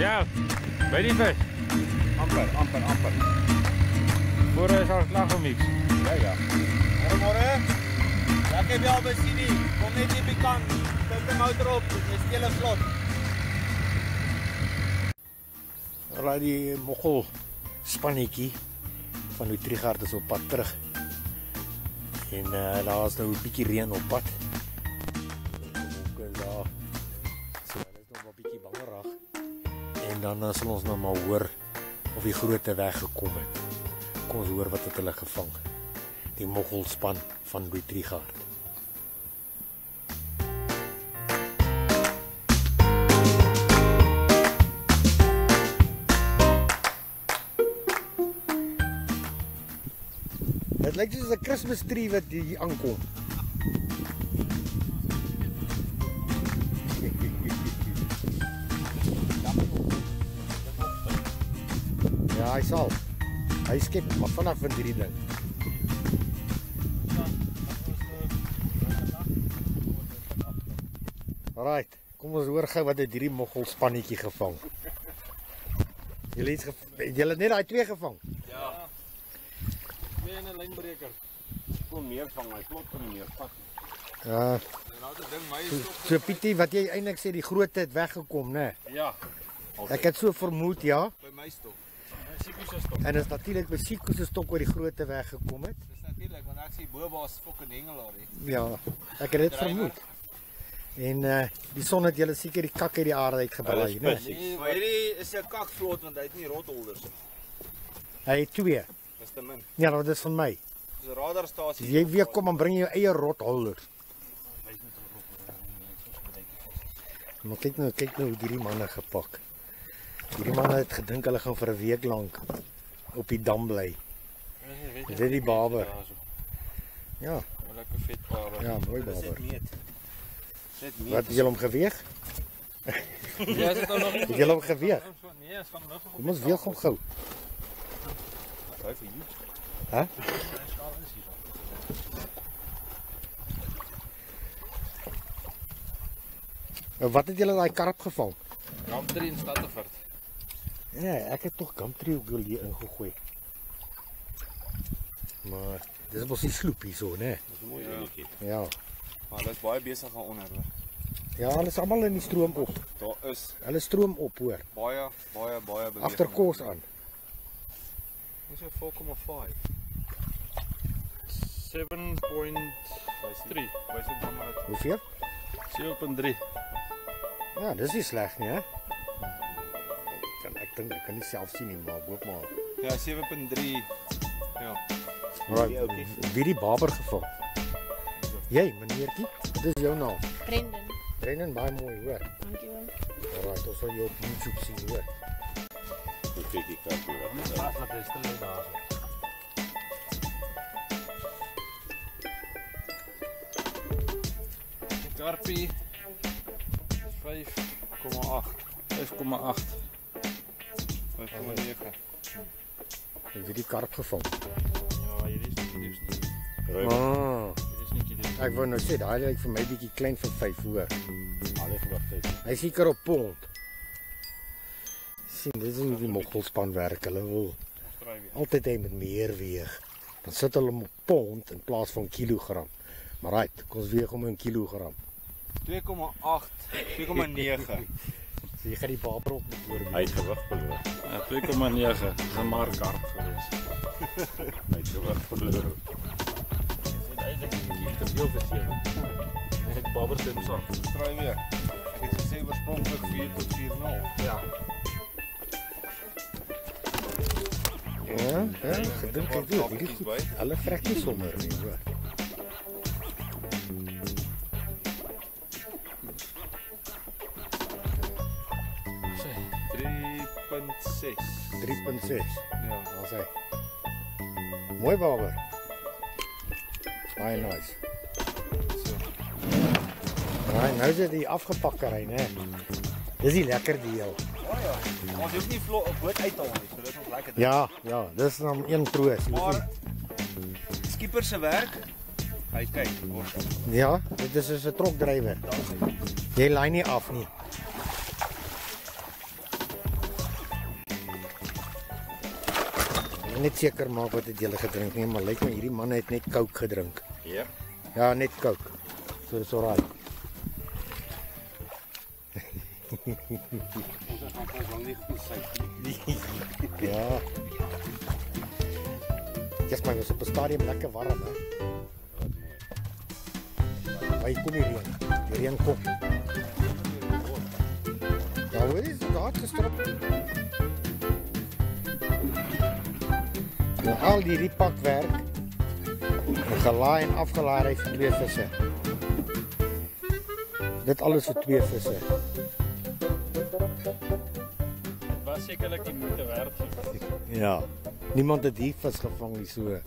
Ja, bij die vis. Amper, amper, amper. Voor is al klaar voor niks. Ja, ja. Goeiemôre. Ja, ek heb jou al nie. Kom net hier bekant. Tik die motor op. Dis stele vlot. Raai die moggel spannetjie van Utrigard is op pad terug. En uh, daar is nou 'n bietjie reën op pad. En dan sal ons nou maar hoor of die grootte weggekom het. Kom ons hoor wat het hulle gevang. Die moggelspan van Utrigard. Dit lyk soos 'n Kersfees tree wat hier aankom. Ja, hy sal. Hy skep maar vanaf van hierdie ding. Alrite, kom ons hoor gou wat het hierdie moggel spannetjie gevang. Julle het julle net daai twee gevang. Weer in 'n lynbreker. Kom meer vang, hy klop kom meer vat. Ja, En nou te ding my is op. so Pietie, wat jy eintlik sê die grootte het weggekom, né? Ja, Ek het so vermoed, ja. by my stop. En is natuurlik by Sieko se stok oor die grootte weggekom het. Dis natuurlik want ek sien bo baas fucking hengelaar hier. Ja, ek het dit vermoed. En uh die son het julle seker die kak uit die aarde uitgebraai, né? Nee, maar hierdie is 'n kakvlot want hy het nie rotholders nie. Hy het twee. Dis te min. Ja, dat is van my. Dis 'n radarstasie. As jy weer kom en bring jou eie rothouder. Maar kyk nou, kyk nou hoe hierdie manne gepak. Hierdie manne het gedink hulle gaan vir 'n week lank op die dam bly. Is dit die barber? Ja, Lekker vet barber. ja, mooi Dis barber. net meet. Dit meet. Wat het julle hom geweeg? Ja, is dit nou nog nie? Het julle hom geweeg? Nee, is van nog Kom ons weeg hom gou. Hy vir jou. Hæ? Nou, Wat het julle daai karp gevang? Ramtree in Stadtefort. Ja, ek het tog Gumtree ook hier ingegooi. Maar dis mos die sloep hierso, né? Dis mooi enetjie. Ja. Maar hulle is baie besig aan onder. hoor. Ja, hulle is almal in die stroom op. Daar is Hulle stroom op, hoor. baie baie baie beweging. Agter kos aan. Dis 'n 4,5. 7.3. Wys dit dan maar net. Hoeveel? 7.3. Ja, dis nie sleg nie, hè? Dink ek kan nie self sien nie, maar hoop maar. Ja, 7.3. Ja. Ja, okay. wie die barber gevang? Jy, meneertjie, wat is jou naam? Brendan, Brennan, baie mooi, hoor. dankjewel. Alraai, ons sal jou op YouTube sien, hoor. Ek kyk die kap hier. Wat wat is dit daar? Karpie 5,8. 5,8. 5,9. En wie die karp gevang? Ja, hier is nie die nie. Ah, Hier is nie die. ek wou nou sê, daai lyk vir my bietjie klein vir 5, hoor. Al het gewag het. Hy is seker op pond. sien, dis hoe die moggelspan werk. Hulle wil altyd hê met meer weeg. Dan sit hulle hom op pond in plaas van kilogram. Maar right, kom ons weeg hom in kilogram. 2,8, 2,9. So jy gaan die barber op moet hoor. Hy het gewig verloor. Ja, 2,9. Dis 'n markkarp gewees. Hy het gewig verloor. Dit eintlik nie te veel vir sewe. Ek babber stem saam. Draai weer. Ek het gesê oorspronklik 4 tot 4,0. Ja. Ja, ja, gedink ek by. Hulle vrek nie sommer nie, hoor. 3.6. 3.6. Ja. Daar's hy. Mooi barber. Baie nice. So. Raai, nou is dit die afgepakkery, né? Dis die lekker deel. Oh ja. Ons hoef nie vlo- op boot uithaal nie, so dit is ons lekker. Ja, ja, dis dan een troos. Maar skipper se werk. Hy kyk, nie- Ja, dit is soos 'n trokdrywer. Jy lei nie af nie. Net seker maak wat het julle gedrink nie, maar lyk my hierdie manne het net Coke gedrink. Ja. Ja, net Coke. So dis alraai. Goed sy. Ja. Dis maar so op 'n stadium lekker warm, hè. Waar kom die reën? Die reën kom. Ja, hoor jy, dit het gestrop. Nou al die riepakwerk en gelaai en afgelaai hy vir twee visse. Dit alles vir twee visse. Was sekerlik die moeite werd. geweest. Ja. Niemand het hier vis gevang nie so.